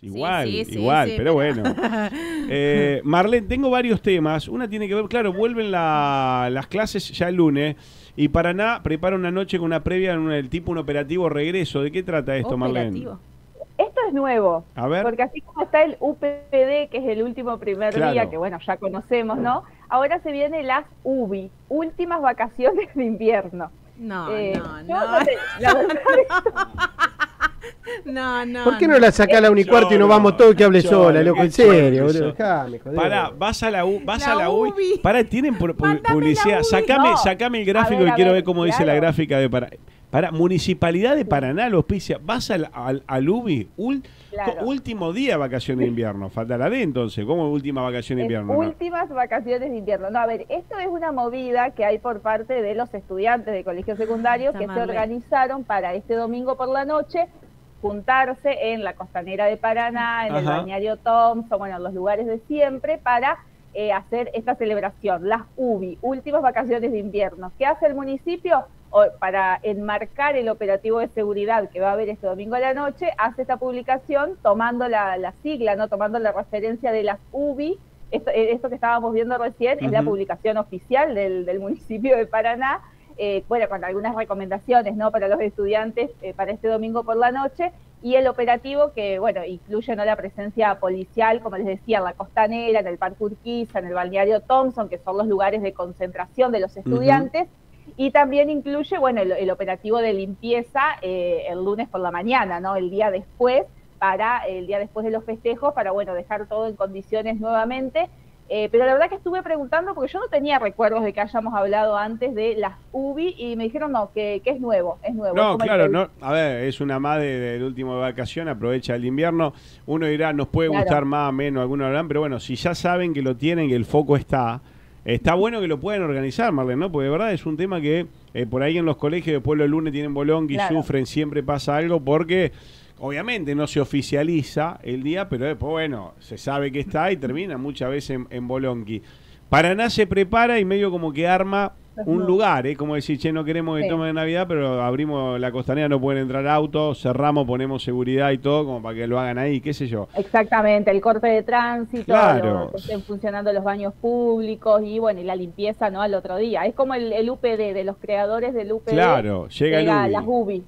Igual, Sí, sí, sí, igual, sí, pero bueno. Eh, Marlene, tengo varios temas. Una tiene que ver, claro, vuelven la- las clases ya el lunes. Y Paraná prepara una noche con una previa en un- el tipo un operativo regreso. ¿De qué trata esto, Marlene? Operativo. Esto es nuevo. A ver. Porque así como está el UPD, que es el último primer Claro. día, que bueno, ya conocemos, ¿no? Ahora se vienen las UBI, últimas vacaciones de invierno. No, Eh, no, no. te- la verdad No, no. ¿Por qué no la saca a la unicuarto y nos vamos todos que hable Yo sola, no, loco? En no, serio, boludo. Dejame, joder. Pará, vas a la U, vas La a la. UBI. Pará, tienen pu- pu- Mándame publicidad. Sacame, No. sacame el gráfico ver, que quiero ver, ver cómo dice la gráfica de Paraná. Para Municipalidad de Paraná lo auspicia. Vas al, al, al UBI, ul- Claro. último día de vacaciones de invierno. Falta la D entonces. ¿Cómo última vacación de es invierno? No. últimas vacaciones de invierno. No, a ver, esto es una movida que hay por parte de los estudiantes de colegio secundario Está que se organizaron para este domingo por la noche juntarse en la costanera de Paraná, en el Ajá. balneario Thompson, bueno, en los lugares de siempre, para eh, hacer esta celebración, las UBI, últimas vacaciones de invierno. ¿Qué hace el municipio? O- para enmarcar el operativo de seguridad que va a haber este domingo a la noche, hace esta publicación tomando la, la sigla, no tomando la referencia de las UBI. Esto, eh, esto que estábamos viendo recién es la publicación oficial del, del municipio de Paraná, eh, bueno, con algunas recomendaciones ¿no? para los estudiantes eh, para este domingo por la noche, y el operativo que, bueno, incluye ¿no? la presencia policial, como les decía, en la costanera, en el Parque Urquiza, en el balneario Thompson, que son los lugares de concentración de los estudiantes, y también incluye, bueno, el, el operativo de limpieza eh, el lunes por la mañana, ¿no? El día después, para el día después de los festejos, para, bueno, dejar todo en condiciones nuevamente. Eh, pero la verdad que estuve preguntando porque yo no tenía recuerdos de que hayamos hablado antes de las UBI y me dijeron no, que, que es nuevo, es nuevo. No, el claro, no. A ver, es una de- del último de vacación, aprovecha el invierno. Uno dirá, nos puede Claro. gustar más o menos, algunos hablan, pero bueno, si ya saben que lo tienen, que el foco está, está bueno que lo puedan organizar, Marlene, ¿no? Porque de verdad es un tema que eh, por ahí en los colegios después los lunes tienen bolón y Claro. sufren, siempre pasa algo porque obviamente no se oficializa el día, pero después, bueno, se sabe que está y termina muchas veces en, en Bolonqui. Paraná se prepara y medio como que arma un lugar, ¿eh? Como decir, che, no queremos que Sí. tome de Navidad, pero abrimos la costanera, no pueden entrar autos, cerramos, ponemos seguridad y todo, como para que lo hagan ahí, qué sé yo. Exactamente, el corte de tránsito, Claro. estén funcionando los baños públicos y bueno, y la limpieza no al otro día. Es como el, el UPD de los creadores del UPD. Claro, llega el UBI. las UBI.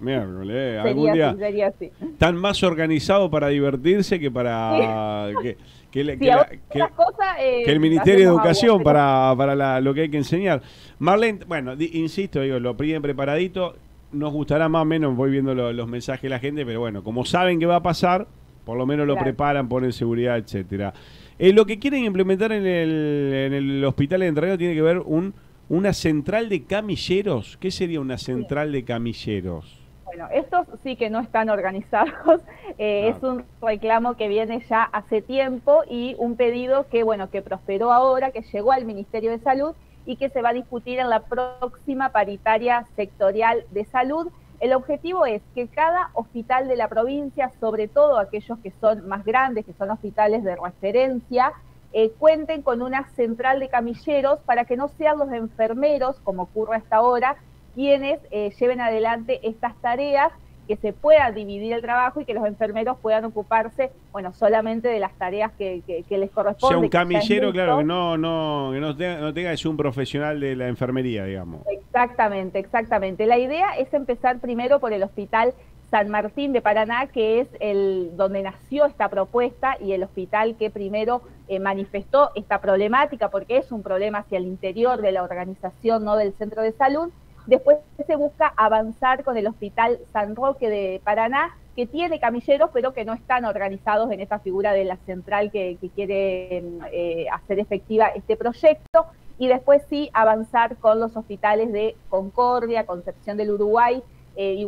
Miércoles, algún día así, sería así. están más organizados para divertirse que para que, que le- Sí, que la- ahora que- otras cosas, eh, que el Ministerio de agua, Educación para, para la- lo que hay que enseñar. Marlene, bueno, di- insisto, digo, lo piden preparadito. Nos gustará más o menos, voy viendo lo- los mensajes de la gente, pero bueno, como saben que va a pasar, por lo menos lo Claro. preparan, ponen seguridad, etcétera. Eh, lo que quieren implementar en el, en el hospital de Entre tiene que ver un, una central de camilleros. ¿Qué sería una central de camilleros? Bueno, estos sí que no están organizados. eh, Ah. Es un reclamo que viene ya hace tiempo y un pedido que, bueno, que prosperó ahora, que llegó al Ministerio de Salud y que se va a discutir en la próxima paritaria sectorial de salud. El objetivo es que cada hospital de la provincia, sobre todo aquellos que son más grandes, que son hospitales de referencia, eh, cuenten con una central de camilleros para que no sean los enfermeros, como ocurre hasta ahora, quienes eh, lleven adelante estas tareas, que se pueda dividir el trabajo y que los enfermeros puedan ocuparse, bueno, solamente de las tareas que, que- que les O corresponden. sea, un es camillero, claro, que no, no, que no tenga, no tenga ser un profesional de la enfermería, digamos. Exactamente, exactamente. La idea es empezar primero por el Hospital San Martín de Paraná, que es el donde nació esta propuesta y el hospital que primero eh, manifestó esta problemática, porque es un problema hacia el interior de la organización, no del centro de salud. Después se busca avanzar con el Hospital San Roque de Paraná, que tiene camilleros, pero que no están organizados en esta figura de la central que, quiere eh, hacer efectiva este proyecto. Y después sí avanzar con los hospitales de Concordia, Concepción del Uruguay, eh,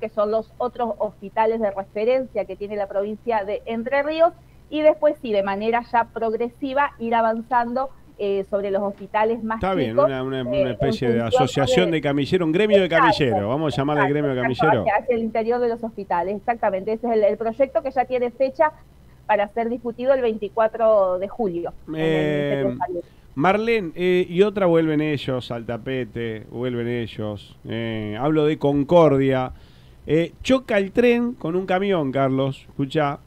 que son los otros hospitales de referencia que tiene la provincia de Entre Ríos. Y después sí, de manera ya progresiva, ir avanzando eh, sobre los hospitales más Está bien, chicos. una, una- eh, una en especie de función asociación de camilleros, un gremio de Exacto, camilleros, vamos a llamarle Exacto, gremio de camilleros. Hacia, el interior de los hospitales, exactamente. Ese es el, el proyecto que ya tiene fecha para ser discutido el 24 de julio. Eh, de. Marlene, eh, y otra vuelven ellos al tapete, vuelven ellos. eh, hablo de Concordia. Eh, choca el tren con un camión, Carlos, escucha.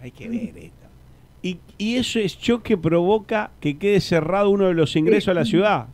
Hay que ver esto. Y, y eso es choque provoca que quede cerrado uno de los ingresos a la ciudad.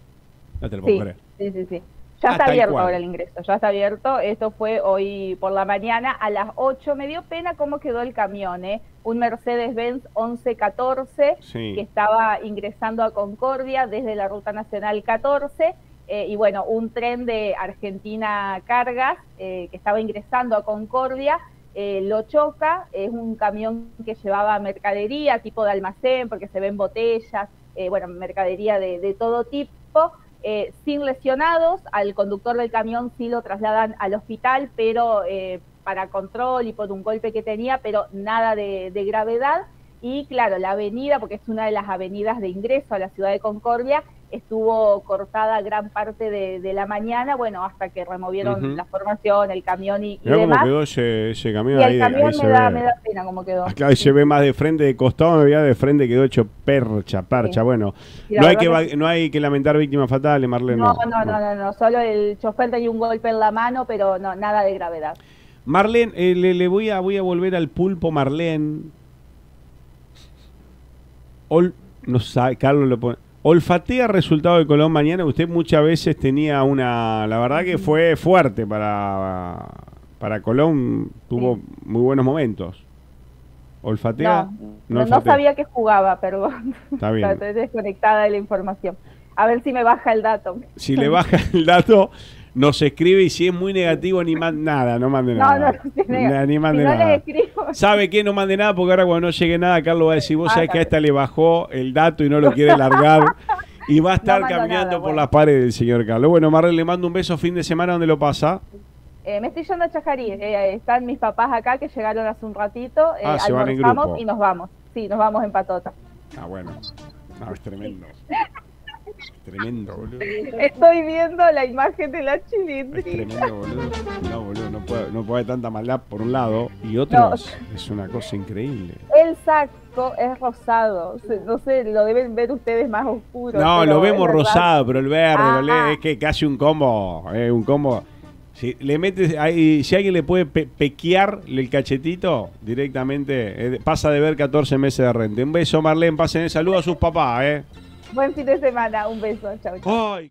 No te lo puedo Sí, creer. sí, sí, sí. Ya Ah, está abierto ahora el ingreso, ya está abierto. Esto fue hoy por la mañana a las 8. Me dio pena cómo quedó el camión, ¿eh? Un Mercedes-Benz 1114 Sí. que estaba ingresando a Concordia desde la Ruta Nacional 14. eh, y bueno, un tren de Argentina Cargas eh, que estaba ingresando a Concordia eh, lo choca. Es un camión que llevaba mercadería, tipo de almacén, porque se ven botellas, eh, bueno, mercadería de, de todo tipo. eh, sin lesionados, al conductor del camión sí lo trasladan al hospital, pero eh, para control y por un golpe que tenía, pero nada de, de gravedad. Y claro, la avenida, porque es una de las avenidas de ingreso a la ciudad de Concordia, estuvo cortada gran parte de, de la mañana, bueno, hasta que removieron Ujú. la formación, el camión y, y Mirá cómo demás. quedó ese, ese camión Y ahí. el camión ahí se me da, ve. me da pena cómo quedó. Acá ahí se ve más de frente, de costado me veía de frente, quedó hecho percha, parcha. Sí. Bueno, no hay, que, no hay que lamentar víctimas fatales, Marlene. No, no, no, no, no, solo el chofer tenía un golpe en la mano, pero no, nada de gravedad. Marlene, eh, le, le voy, a, voy a volver al pulpo Marlene. Ol- no sabe, Carlos lo pone. Olfatea resultado de Colón mañana. Usted muchas veces tenía una. La verdad que fue fuerte para, para Colón. Tuvo Sí. muy buenos momentos. ¿Olfatea? No, no, no sabía que jugaba, perdón. Está bien. Estoy desconectada de la información. A ver si me baja el dato. Si le baja el dato, nos escribe y si es muy negativo, ni mande nada. No mande No, nada. no, no tiene- Na- ni mande si no nada. ¿Sabe qué? No mande nada porque ahora cuando no llegue nada, Carlos va a decir, vos Ah, sabés que a esta le bajó el dato y no lo quiere largar. Y va a estar caminando nada, por bueno. las paredes del señor Carlos. Bueno, Marlene, le mando un beso fin de semana. ¿Dónde lo pasa? Eh, me estoy yendo a Chajarí. eh, están mis papás acá que llegaron hace un ratito. eh, Ah, se van en almorzamos grupo. y nos vamos. Sí, nos vamos en patota. Ah, bueno. No, es tremendo. Tremendo, boludo. Estoy viendo la imagen de la Es chilindrina. tremendo, boludo. No, boludo, no puede, no puede haber tanta maldad por un lado y otro es una cosa increíble. El saco es rosado. No sé, lo deben ver ustedes más oscuro. No, lo vemos rosado, pero el verde, Ah, lo ah. es que casi un combo, eh, un combo. Si le metes ahí, si alguien le puede pe- pequear el cachetito directamente, eh, pasa de ver 14 meses de renta. Un beso, Marlene, pasen el saludo a sus papás, eh. Buen fin de semana. Un beso. Chau, chau. Ay.